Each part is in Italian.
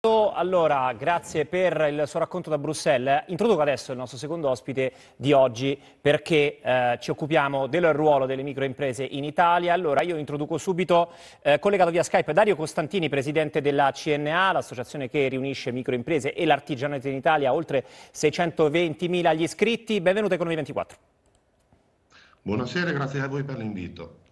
Allora, grazie per il suo racconto da Bruxelles. Introduco adesso il nostro secondo ospite di oggi perché eh, ci occupiamo del ruolo delle microimprese in Italia. Allora, io introduco subito, eh, collegato via Skype, Dario Costantini, presidente della CNA, l'associazione che riunisce microimprese e l'artigianato in Italia, oltre 620.000 gli iscritti. Benvenuto a Economia 24. Buonasera, grazie a voi per l'invito.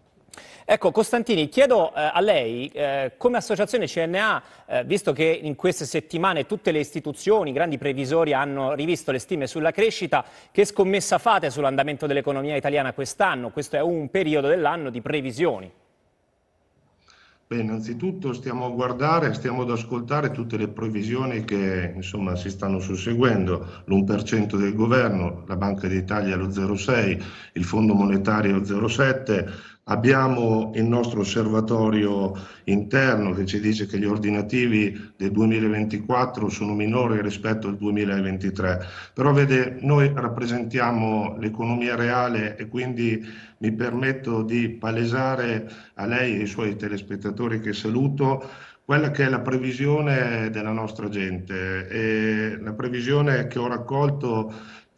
Ecco, Costantini, chiedo eh, a lei, eh, come associazione CNA, eh, visto che in queste settimane tutte le istituzioni, i grandi previsori hanno rivisto le stime sulla crescita, che scommessa fate sull'andamento dell'economia italiana quest'anno? Questo è un periodo dell'anno di previsioni. Beh, innanzitutto stiamo a guardare, stiamo ad ascoltare tutte le previsioni che insomma, si stanno susseguendo, l'1% del governo, la Banca d'Italia lo 0,6, il Fondo Monetario 0,7, Abbiamo il nostro osservatorio interno che ci dice che gli ordinativi del 2024 sono minori rispetto al 2023, però vede, noi rappresentiamo l'economia reale e quindi mi permetto di palesare a lei e ai suoi telespettatori che saluto quella che è la previsione della nostra gente. E la previsione che ho raccolto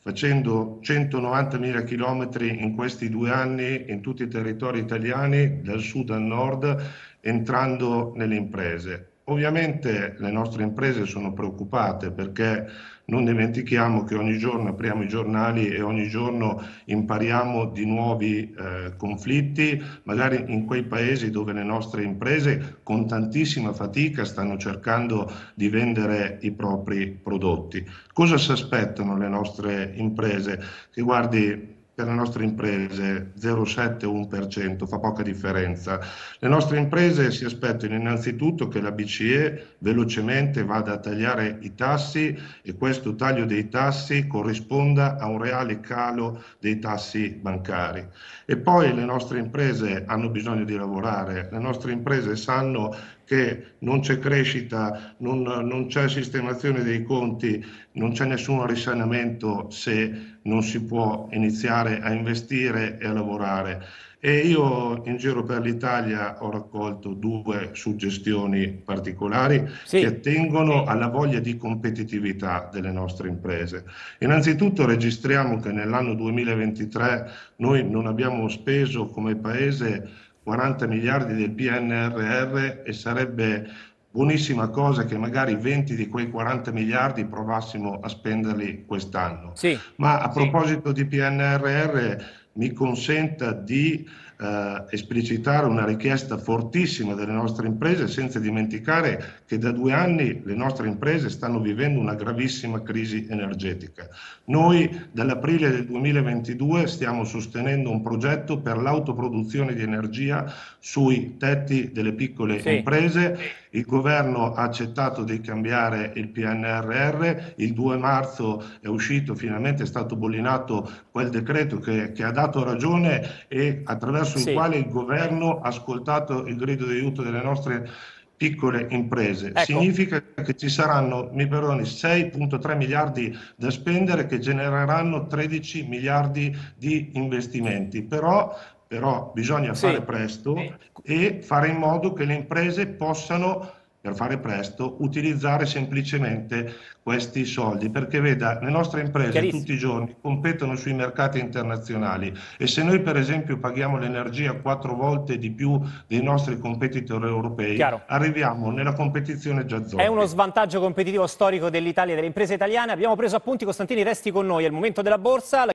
facendo 190.000 km in questi due anni in tutti i territori italiani, dal sud al nord, entrando nelle imprese. Ovviamente le nostre imprese sono preoccupate perché non dimentichiamo che ogni giorno apriamo i giornali e ogni giorno impariamo di nuovi eh, conflitti, magari in quei paesi dove le nostre imprese con tantissima fatica stanno cercando di vendere i propri prodotti. Cosa si aspettano le nostre imprese? Che guardi, per le nostre imprese 0,7-1% fa poca differenza. Le nostre imprese si aspettano innanzitutto che la BCE velocemente vada a tagliare i tassi e questo taglio dei tassi corrisponda a un reale calo dei tassi bancari. E poi le nostre imprese hanno bisogno di lavorare, le nostre imprese sanno che non c'è crescita, non, non c'è sistemazione dei conti, non c'è nessun risanamento se non si può iniziare a investire e a lavorare. E io in giro per l'Italia ho raccolto due suggestioni particolari sì. che attengono alla voglia di competitività delle nostre imprese. Innanzitutto registriamo che nell'anno 2023 noi non abbiamo speso come Paese 40 miliardi del PNRR e sarebbe buonissima cosa che magari 20 di quei 40 miliardi provassimo a spenderli quest'anno. Sì, Ma a proposito sì. di PNRR mi consenta di eh, esplicitare una richiesta fortissima delle nostre imprese senza dimenticare che da due anni le nostre imprese stanno vivendo una gravissima crisi energetica. Noi dall'aprile del 2022 stiamo sostenendo un progetto per l'autoproduzione di energia sui tetti delle piccole sì. imprese. Il governo ha accettato di cambiare il PNRR, il 2 marzo è uscito, finalmente è stato bollinato quel decreto che, che ha dato ragione e attraverso attraverso sì. il quale il governo ha ascoltato il grido di aiuto delle nostre piccole imprese. Ecco. Significa che ci saranno, mi perdoni, 6.3 miliardi da spendere che genereranno 13 miliardi di investimenti. Però, però bisogna sì. fare presto sì. e fare in modo che le imprese possano per fare presto, utilizzare semplicemente questi soldi, perché veda, le nostre imprese tutti i giorni competono sui mercati internazionali e se noi per esempio paghiamo l'energia quattro volte di più dei nostri competitor europei, Chiaro. arriviamo nella competizione già zona. È uno svantaggio competitivo storico dell'Italia e delle imprese italiane. Abbiamo preso appunti, Costantini, resti con noi, è il momento della borsa.